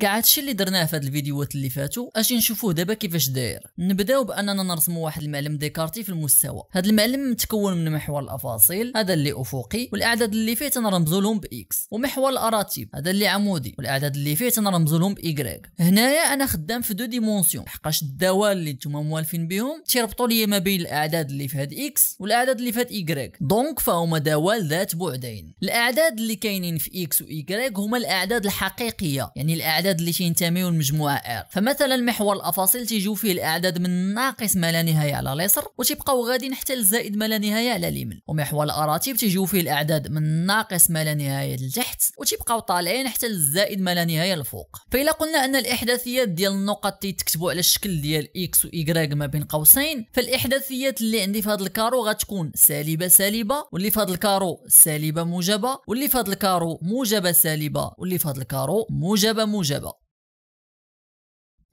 كاع هادشي اللي درناه في هاد الفيديوهات اللي فاتوا أجي نشوفوه دابا كيفاش داير. نبداو بأننا نرسموا واحد المعلم ديكارتي في المستوى. هاد المعلم متكون من محور الأفاصيل هذا اللي أفقي والأعداد اللي فيه تنرمزوا لهم ب x ومحور الأراتيب هذا اللي عمودي والأعداد اللي فيه تنرمزوا لهم بايكغيك هنايا أنا خدام في deux dimensions. حقاش الدوال اللي نتوما موالفين بهم تيربطوا لي ما بين الأعداد اللي في هاد x والأعداد اللي في هاد y donc فهما دوال ذات بعدين. الأعداد اللي كاينين في إكس وايكغيك هما الأعداد الحقيقية. يعني الأعداد اللي تينتميو للمجموعه R فمثلا محور الأفاصيل تيجيو فيه الإعداد من ناقص ما لا نهاية على اليسر وتيبقاو غاديين حتى لزائد ما لا نهاية على اليمين. ومحور الأراتيب تيجيو فيه الإعداد من ناقص ما لا نهاية لتحت وتيبقاو طالعين حتى لزائد ما لا نهاية الفوق فإلا قلنا أن الإحداثيات ديال النقط تيتكتبوا على الشكل ديال x و ما بين قوسين فالإحداثيات اللي عندي في هذا ال carreau غتكون سالبة سالبة واللي في هذا ال carreau سالبة موجبة واللي في هذا ال carreau موجبة سالبة واللي في هذا ال carreau موجبة موجبة. j'aborde.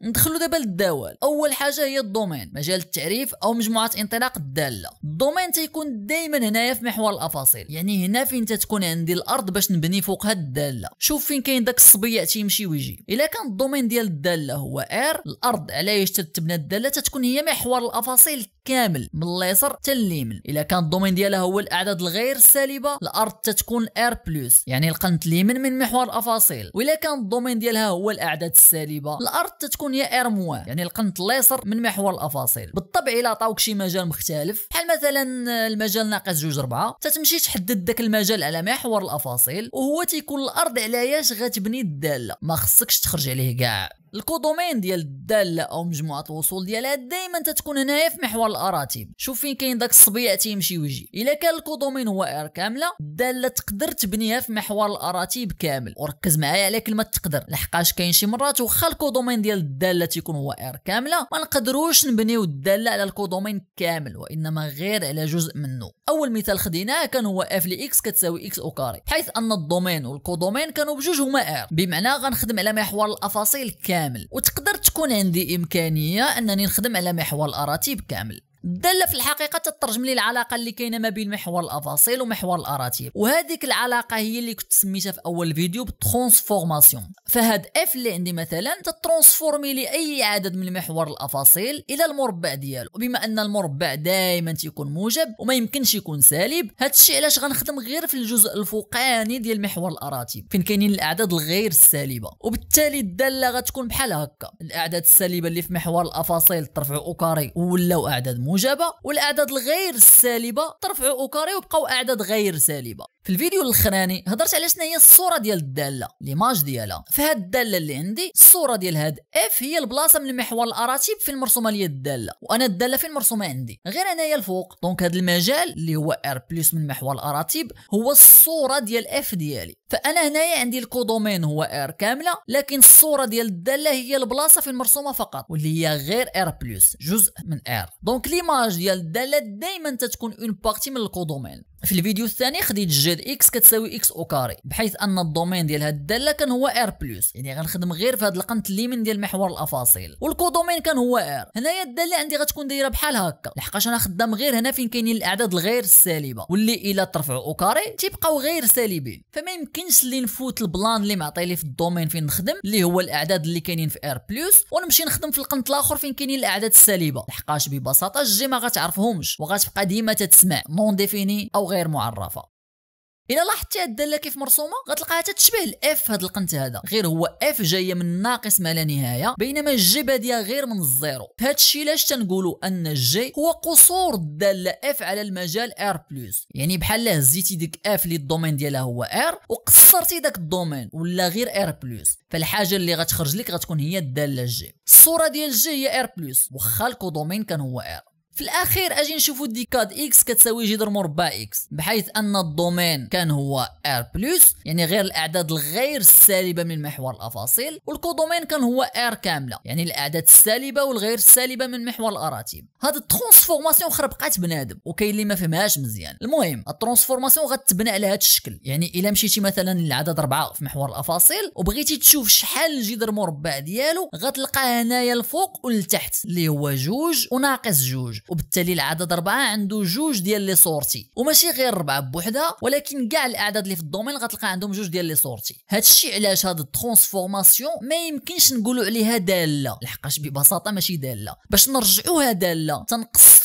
ندخلوا دابا للدوال. أول حاجة هي ال domaine مجال التعريف أو مجموعة انطلاق الدالة. ال domaine تيكون دائما هنايا في محور الأفاصيل. يعني هنا فين تتكون عندي الأرض باش نبني فوقها الدالة. شوف فين كاين داك الصبيع تيمشي ويجي. إلا كان ال domaine ديال الدالة هو R الأرض علاش تتبنى الدالة؟ تتكون هي محور الأفاصيل كامل من اليسار حتى اليمين. إلا كان ال domaine ديالها هو الأعداد الغير سالبة الأرض تتكون R plus يعني القنت اليمين من محور الأفاصيل. وإلا كان ال domaine ديالها هو الأعداد السالبة الأرض تتكون هي R moins يعني القنت اليسر من محور الافاصيل. بالطبع إلا عطاوك شي مجال مختلف بحال مثلا المجال ناقص جوج ربعة تتمشي تحدد داك المجال على محور الافاصيل وهو تيكون الأرض على غتبني الدالة. ما خصكش تخرج عليه كاع. ال codomaine ديال الداله أو مجموعة الوصول ديالها دائما تتكون هنايا في محور الاراتب شوف فين كاين داك الصبيع تيمشي ويجي. إلا كان ال codomaine هو R كاملة الدالة تقدر تبنيها في محور الاراتب كامل. وركز معايا على كلمة تقدر. لحقاش كاين شي مرات واخا ال codomaine ديال الدالة تيكون هو R كاملة ما نقدروش نبنيو الدالة على ال codomaine كامل وإنما غير على جزء منه. أول مثال خديناه كان هو f de x كتساوي x au carré حيث أن ال domaine وال codomaine كانوا بجوج هما R بمعنى غنخدم على محور الأفاصيل كامل. كامل وتقدر تكون عندي إمكانية أنني نخدم على محور الأراتيب كامل. الداله في الحقيقة تترجم لي العلاقه اللي كاينة ما بين محور الأفاصيل ومحور الأراتيب. وهذيك العلاقة هي اللي كنت سميتها في أول فيديو بال transformation. فهاد f اللي عندي مثلا تترانسفورمي لي اي عدد من محور الأفاصيل إلى المربع ديالو. وبما أن المربع دائما تيكون موجب وما يمكنش يكون سالب هادشي علاش غنخدم غير في الجزء الفوقاني ديال محور الأراتيب. فين كاينين الأعداد الغير السالبه وبالتالي الدالة غتكون بحال هكا. الأعداد السالبة اللي في محور الأفاصيل ترفعوا au carré ولاو أعداد موجبه موجبه والأعداد الغير السالبه ترفعوا au carré وبقاو أعداد غير سالبة. في الفيديو الأخراني هضرت على شنو هي الصورة ديال الدالة l'image ديالها. فهاد الدالة اللي عندي الصورة ديال هاد f هي البلاصة من محور الأراتيب فين مرسومه لي الدالة وأنا الدالة فين مرسومة عندي؟ غير أنايا الفوق. donc هاد المجال اللي هو R plus من محور الأراتيب هو الصورة ديال f ديالي. فأنا هنايا عندي ال codomaine هو R كاملة لكن الصورة ديال الدالة هي البلاصة فين مرسومه فقط واللي هي غير R plus جزء من R donc l'image ديال الدالة دائما تتكون une partie من ال codomaine. في الفيديو الثاني خديت g de x كتساوي x au carré بحيث أن ال domaine ديال هاد الداله كان هو R plus يعني غنخدم غير في هاد القنت اليمين ديال محور الأفاصيل. وال codomaine كان هو R. هنايا الدالة عندي غتكون دايرة بحال هكا. لحقاش أنا خدام غير هنا فين كاينين الأعداد الغير السالبة. واللي إلا ترفعوا au carré تيبقاو غير سالبين. فما يمكنش لي نفوت ال plan اللي معطي لي في ال domaine فين نخدم اللي هو الأعداد اللي كاينين في R plus ونمشي نخدم في القنت الآخر فين كاينين الأعداد السالبة. لحقاش ببساطة الجي ما غتعرفهمش وغتبقى ديما تتسمع non définie أو غير معرفة. إلا لاحظتي هاد الداله كيف مرسومة؟ غتلقاها تتشبه ال f هاد القنت هذا. غير هو f جاية من ناقص ما لا نهاية بينما الجي بادية غير من ال zéro. فهاد الشيء لاش تنقولوا أن الجي هو قصور الداله f على المجال R plus يعني بحال هزيتي ديك f اللي ال domaine ديالها هو R وقصرتي داك ال domaine ولا غير R plus فالحاجة اللي غتخرج لك غتكون هي الدالة جي الصورة ديال g هي R plus واخا ال codomaine كان هو R في الأخير أجي نشوفوا ديكاد إكس كتساوي جذر مربع x بحيث أن ال domaine كان هو R plus يعني غير الأعداد الغير السالبه من محور الأفاصيل وال codomaine كان R R كاملة يعني الأعداد السالبة والغير السالبه من محور الاراتب هاد ال transformation خربقات بنادم وكاين اللي ما فهمهاش مزيان. المهم ال transformation غتبنى على هاد الشكل يعني إلا مشيتي مثلا للعدد 4 في محور الأفاصيل وبغيتي تشوف شحال الجذر مربع ديالو غتلقاه هنايا الفوق والتحت اللي هو جوج وناقص جوج. وبالتالي العدد 4 عنده جوج ديال les sorties. وماشي غير 4 بوحدها ولكن كاع الأعداد اللي في ال domaine غتلقى عندهم جوج ديال les sorties. هادشي علاش هاد ال transformation ما يمكنش نقولوا عليها دالة. لحقاش ببساطة ماشي دالة. باش نرجعوها دالة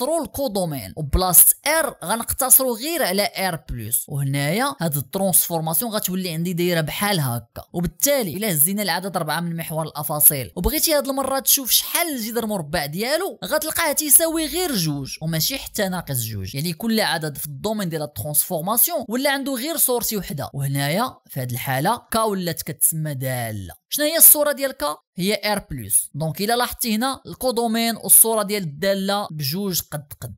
تنقصروا ال codomaine وبلاصة R غنقتصروا غير على R plus وهنايا هاد ال transformation غتولي عندي دايرة بحال هكا. وبالتالي إلا هزينا العدد 4 من محور الأفاصيل وبغيتي هاد المره تشوف شحال الجذر مربع ديالو غتلقاه تيساوي غير جوج وماشي حتى ناقص جوج. يعني كل عدد في ال domaine ديال ال transformation ولا عنده غير sortie وحدة. وهنايا في هاد الحالة k ولات كتسمى دالة. شنو هي الصورة ديال k هي R plus donc إلا لاحظتي هنا ال codomaine والصورة ديال الدالة بجوج قد قد.